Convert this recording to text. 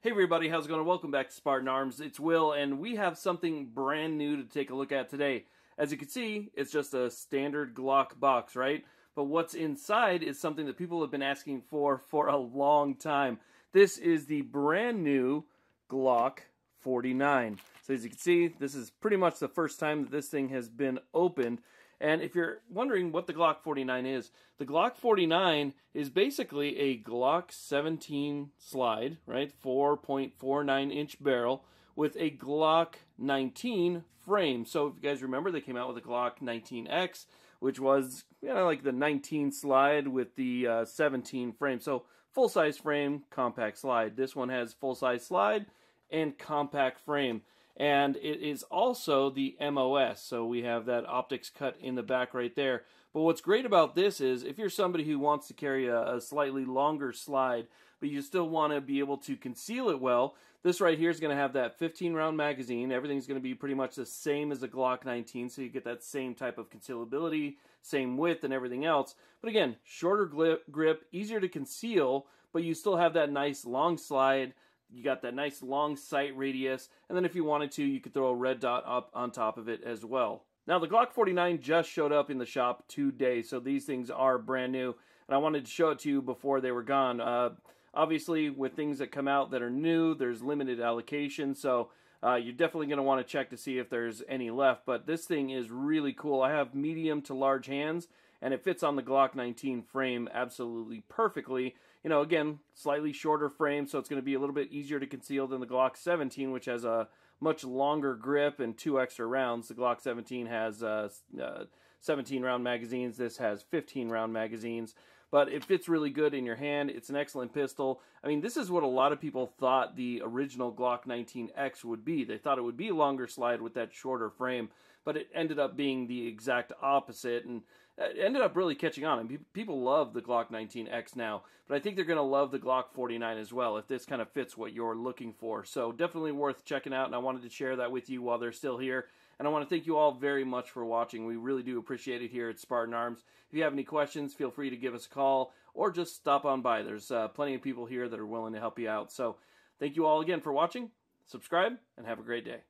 Hey everybody, how's it going? Welcome back to Spartan Arms. It's Will, and we have something brand new to take a look at today. As you can see, it's just a standard Glock box, right? But what's inside is something that people have been asking for for a long time. This is the brand new Glock 49. So as you can see, this is pretty much the first time that this thing has been opened. And if you're wondering what the Glock 49 is, the Glock 49 is basically a Glock 17 slide, right? 4.49 inch barrel with a Glock 19 frame. So if you guys remember, they came out with a Glock 19X, which was you know like the 19 slide with the uh, 17 frame. So full size frame, compact slide. This one has full size slide and compact frame and it is also the MOS. So we have that optics cut in the back right there. But what's great about this is if you're somebody who wants to carry a, a slightly longer slide, but you still want to be able to conceal it well, this right here is going to have that 15 round magazine. Everything's going to be pretty much the same as a Glock 19, so you get that same type of concealability, same width, and everything else. But again, shorter grip, easier to conceal, but you still have that nice long slide you got that nice long sight radius, and then if you wanted to, you could throw a red dot up on top of it as well. Now, the Glock 49 just showed up in the shop today, so these things are brand new, and I wanted to show it to you before they were gone. Uh, obviously, with things that come out that are new, there's limited allocation, so uh, you're definitely going to want to check to see if there's any left, but this thing is really cool. I have medium to large hands, and it fits on the Glock 19 frame absolutely perfectly. You know, again, slightly shorter frame, so it's going to be a little bit easier to conceal than the Glock 17, which has a much longer grip and two extra rounds. The Glock 17 has uh, uh, 17 round magazines. This has 15 round magazines. But it fits really good in your hand. It's an excellent pistol. I mean, this is what a lot of people thought the original Glock 19X would be. They thought it would be a longer slide with that shorter frame, but it ended up being the exact opposite. And ended up really catching on. And people love the Glock 19X now, but I think they're going to love the Glock 49 as well if this kind of fits what you're looking for. So definitely worth checking out, and I wanted to share that with you while they're still here. And I want to thank you all very much for watching. We really do appreciate it here at Spartan Arms. If you have any questions, feel free to give us a call or just stop on by. There's uh, plenty of people here that are willing to help you out. So thank you all again for watching. Subscribe and have a great day.